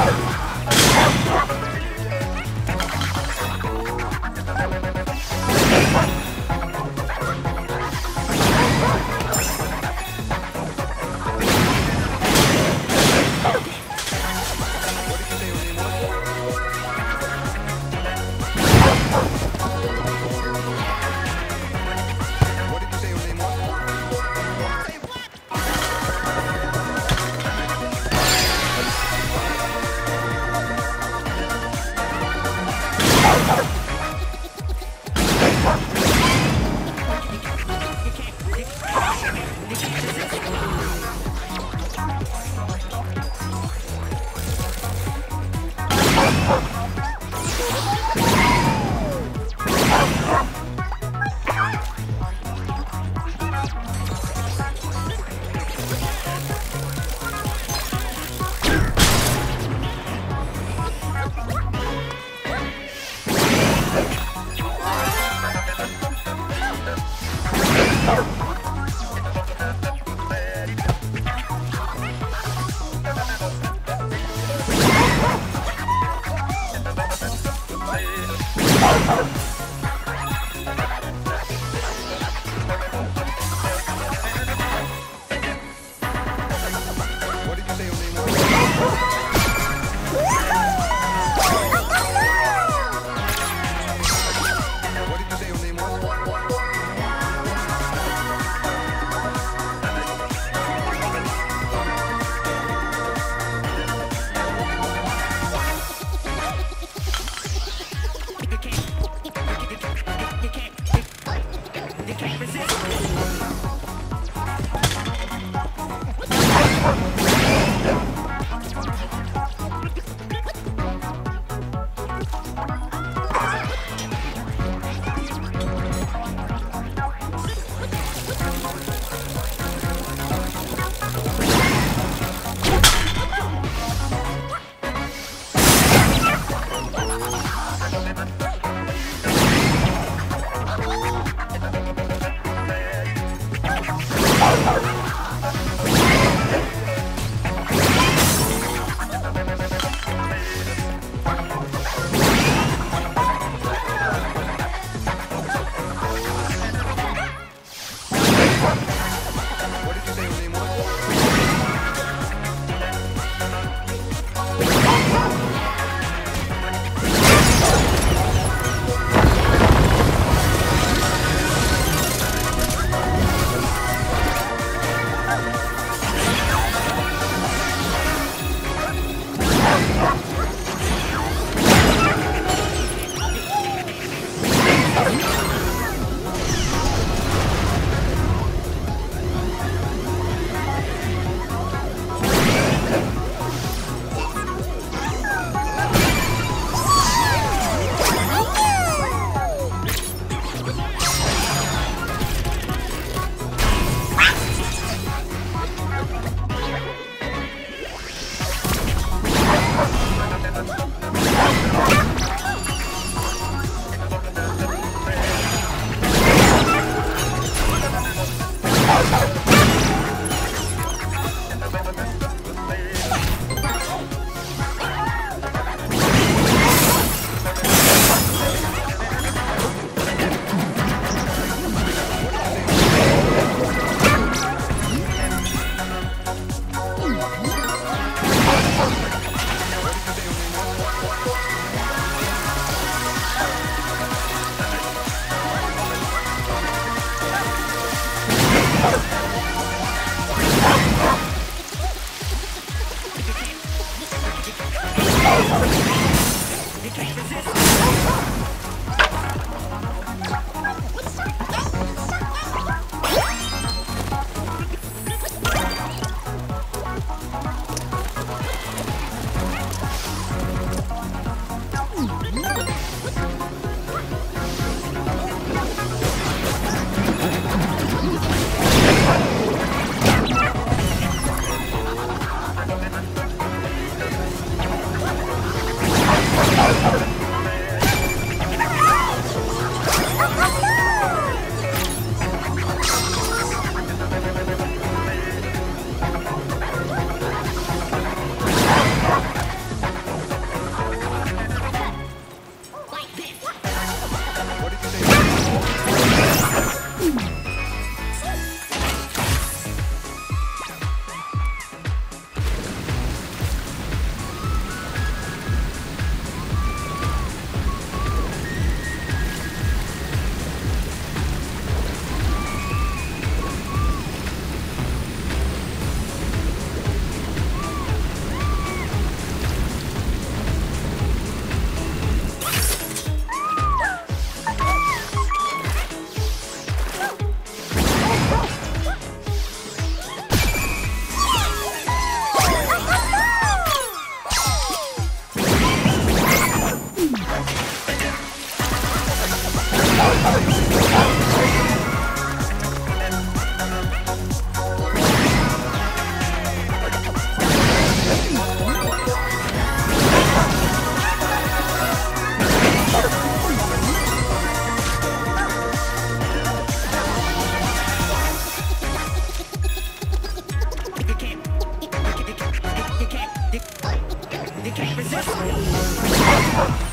Arr! Oh. opportunity. やった!